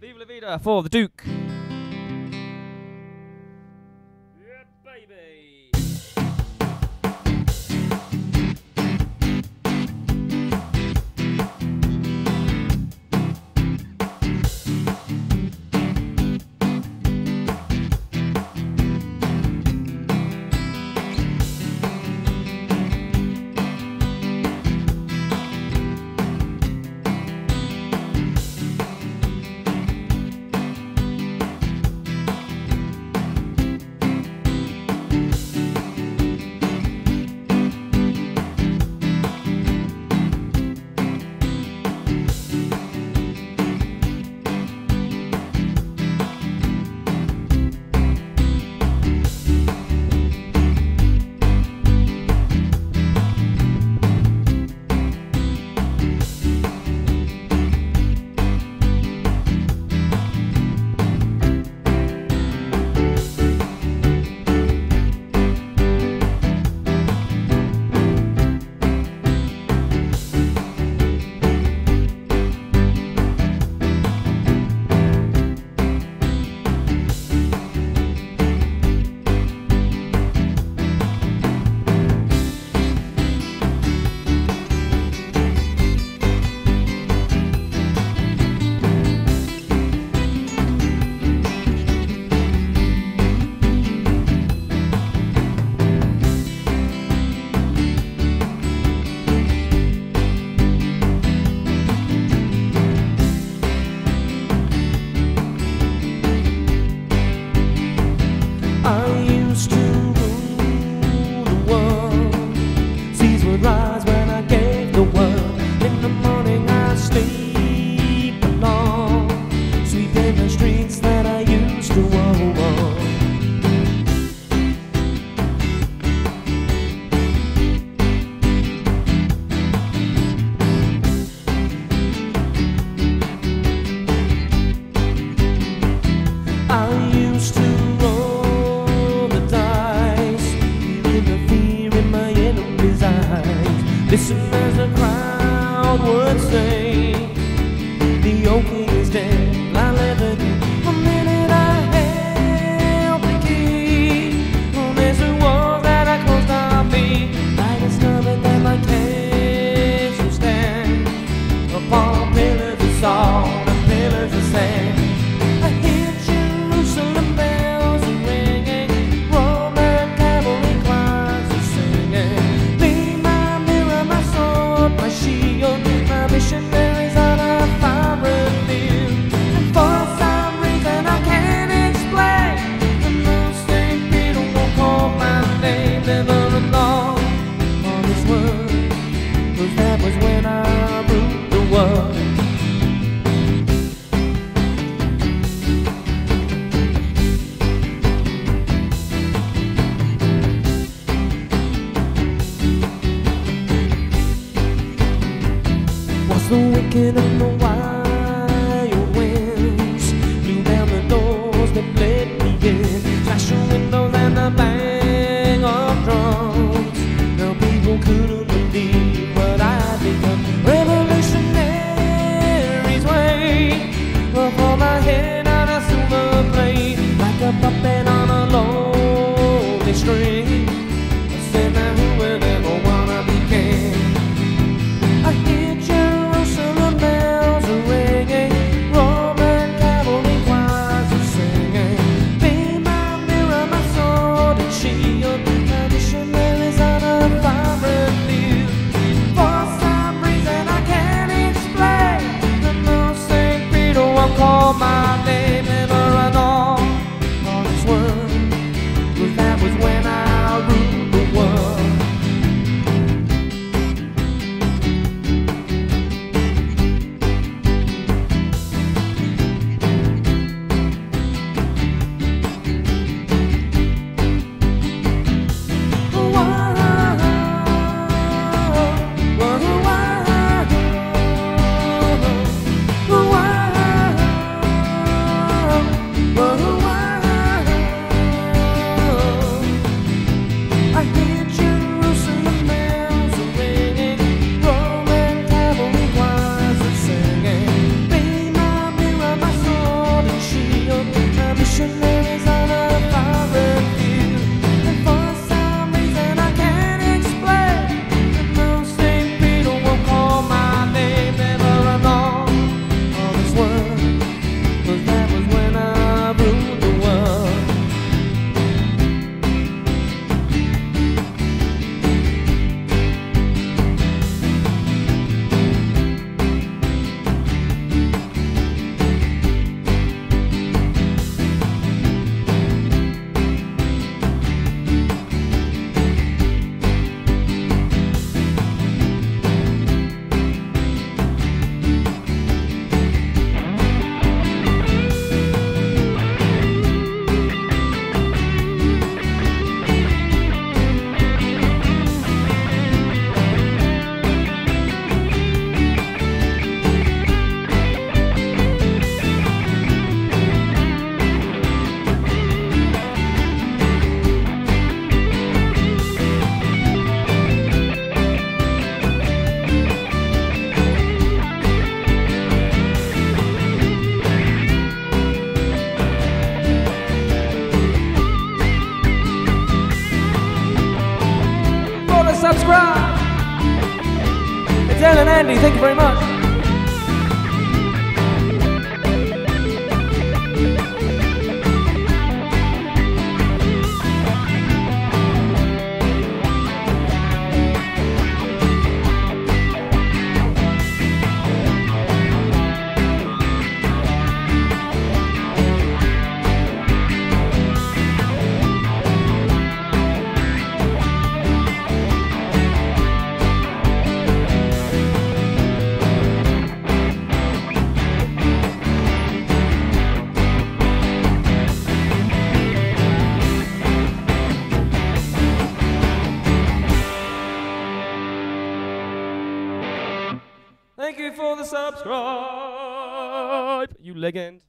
Viva la vida for the Duke. the wicked and the wild. subscribe. It's Ellen and Andy, thank you very much. Subscribe, you legend.